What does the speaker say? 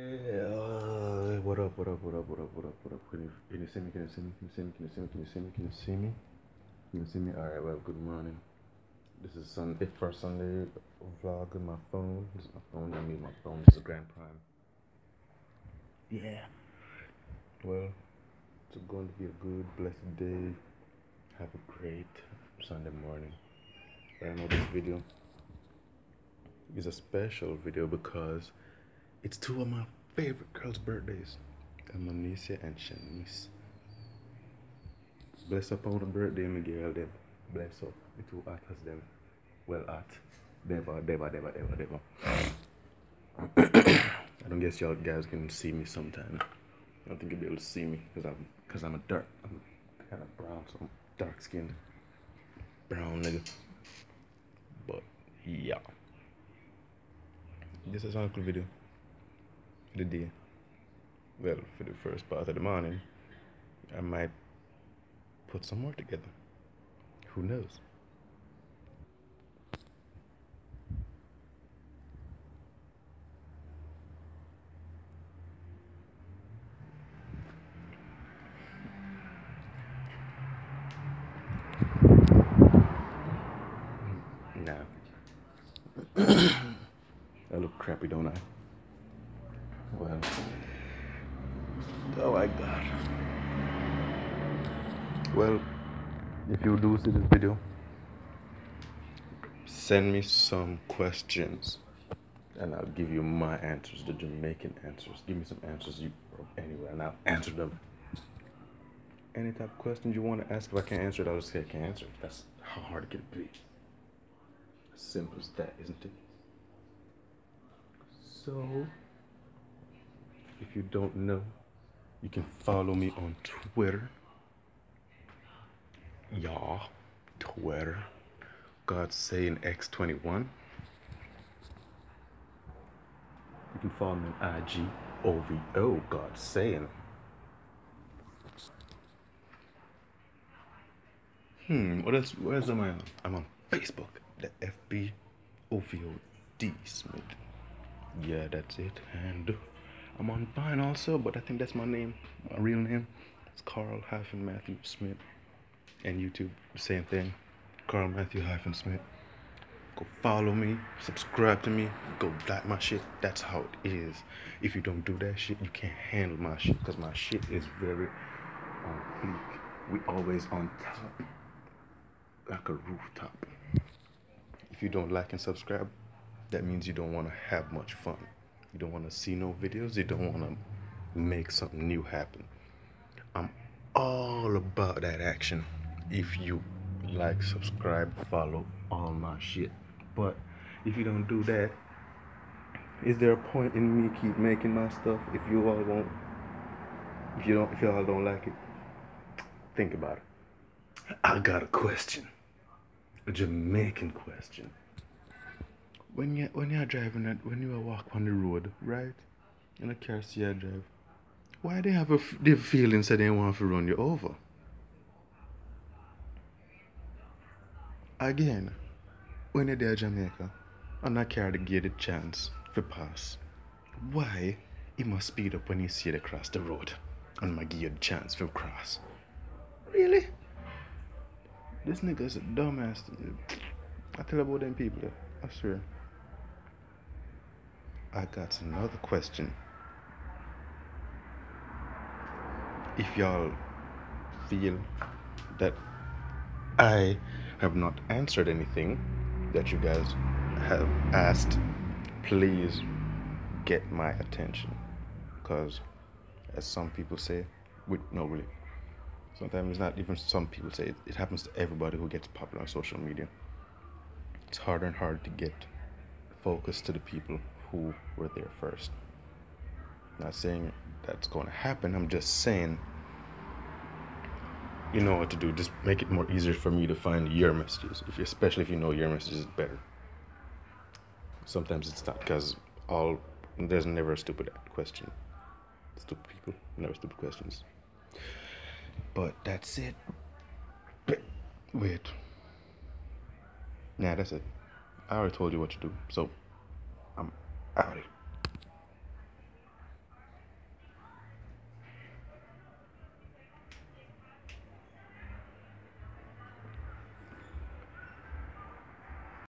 Yeah, uh, what up, what up, what up, what up, what up, what up? Can you, can you see me? Can you see me? Can you see me? Can you see me? Can you see me? Can you see me? Can you see me? Alright, well, good morning. This is Sunday, eh, first Sunday vlog on my phone. This is my phone. I mean, my phone is a Grand Prime. Yeah. Well, it's going to be a good, blessed day. Have a great Sunday morning. I know this video is a special video because it's two of my favorite girls' birthdays. Amnesia and Shanice. Bless up on the birthday, my girl, them. Bless up. The two artists, them. Well, art. Never, never, never, never, never. I don't guess y'all guys can see me sometime. I don't think you'll be able to see me because I'm, cause I'm a dark, I'm kind of brown, so I'm dark skinned. Brown nigga. But, yeah. This is an cool video. The day. Well, for the first part of the morning, I might put some more together. Who knows? I look crappy, don't I? Well. Oh my god. Well, if you do see this video, send me some questions and I'll give you my answers, the Jamaican answers. Give me some answers you from anywhere and I'll answer them. Any type of questions you want to ask, if I can't answer it, I'll just say I can't answer it. That's how hard it can be. As Simple as that, isn't it? So, if you don't know, you can follow me on Twitter. Yeah, Twitter. God Saiyan X21. You can follow me on IG, OVO, God Saiyan. Hmm, what else? Where's am I on? I'm on Facebook, the FB OVO D Smith. Yeah, that's it. And I'm on Vine also, but I think that's my name, my real name. It's Karl hyphen Matthew Smith. And YouTube, same thing. Karl Matthew hyphen Smith. Go follow me, subscribe to me, go like my shit. That's how it is. If you don't do that shit, you can't handle my shit because my shit is very um, on fleek. We always on top, like a rooftop. If you don't like and subscribe, that means you don't want to have much fun. You don't want to see no videos. You don't want to make something new happen. I'm all about that action. If you like, subscribe, follow all my shit. But if you don't do that, is there a point in me keep making my stuff if you all won't? If you don't, if y'all don't like it, think about it. I got a question, a Jamaican question when you when you're driving it, when you walk on the road, right? In a car see you drive, why they have a the feeling that they want to run you over? Again, when you're there Jamaica, and a car to the chance to pass, why he must speed up when you see it across the road and my give you the chance to cross? Really? This nigga's a dumbass. I tell about them people, I swear. I got another question. If y'all feel that I have not answered anything that you guys have asked, please get my attention. Because, as some people say, with no, really, sometimes it's not even some people say it, it happens to everybody who gets popular on social media. It's harder and harder to get focus to the people who were there first. Not saying that's going to happen. I'm just saying, you know what to do. Just make it more easier for me to find your messages, if you, especially if you know your messages better. Sometimes it's not because all there's never a stupid question. Stupid people, never stupid questions. But that's it. Wait. Nah, that's it. I already told you what to do. So Out.